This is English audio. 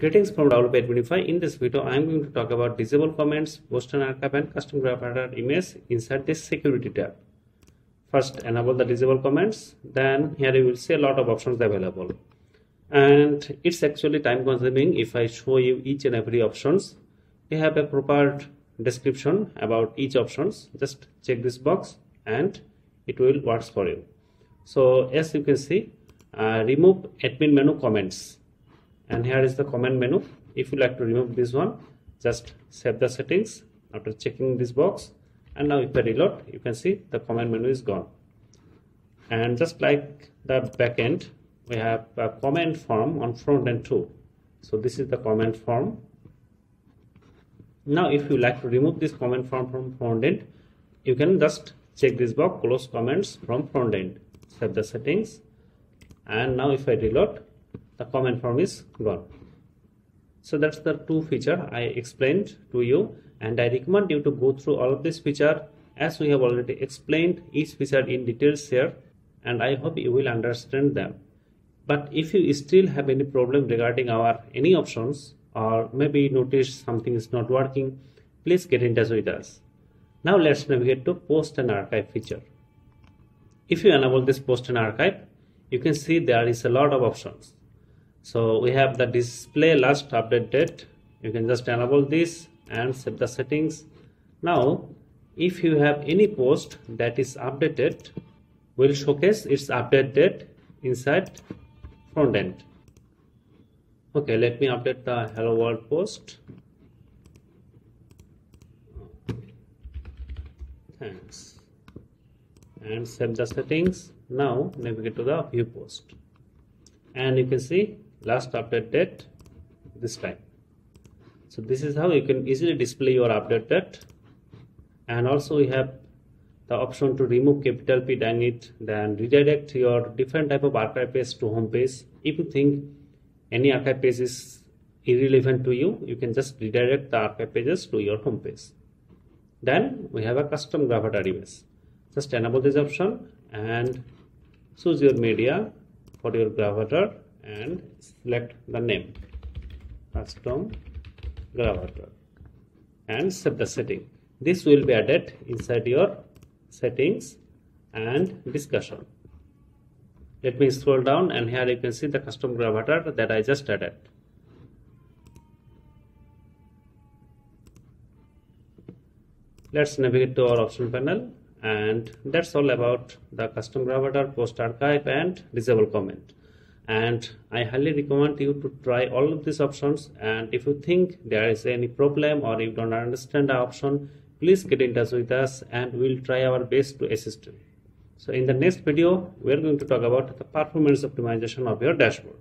Greetings from WP Adminify. In this video, I am going to talk about disable comments, post and archive and custom gravatar image inside this security tab. First, enable the disable comments. Then here you will see a lot of options available. And it's actually time consuming if I show you each and every options. We have a proper description about each options. Just check this box and it will works for you. So as you can see, uh, remove admin menu comments and here is the command menu. If you like to remove this one just save the settings after checking this box. And now if I reload you can see the command menu is gone. And just like the backend we have a comment form on front end too. So this is the comment form. Now if you like to remove this comment form from front end you can just check this box close comments from front end. Save the settings. And now if I reload the comment form is gone. So that's the two feature i explained to you and i recommend you to go through all of this feature. As we have already explained each feature in details here and i hope you will understand them. But if you still have any problem regarding our any options or maybe notice something is not working please get in touch with us. Now let's navigate to post and archive feature. If you enable this post and archive you can see there is a lot of options so we have the display last update date. You can just enable this and set the settings. Now if you have any post that is updated will showcase its update date inside front end. Okay let me update the hello world post. Thanks. And set the settings. Now navigate to the view post. And you can see last update date this time. So this is how you can easily display your update date. And also we have the option to remove capital P dang it then redirect your different type of archive page to home page. If you think any archive page is irrelevant to you you can just redirect the archive pages to your home page. Then we have a custom gravatar image just enable this option and choose your media for your gravatar and select the name. Custom gravatar. And set the setting. This will be added inside your settings and discussion. Let me scroll down and here you can see the custom gravatar that I just added. Let's navigate to our option panel and that's all about the custom gravatar post archive and disable comment and I highly recommend you to try all of these options and if you think there is any problem or you don't understand the option please get in touch with us and we'll try our best to assist you. So in the next video we are going to talk about the performance optimization of your dashboard.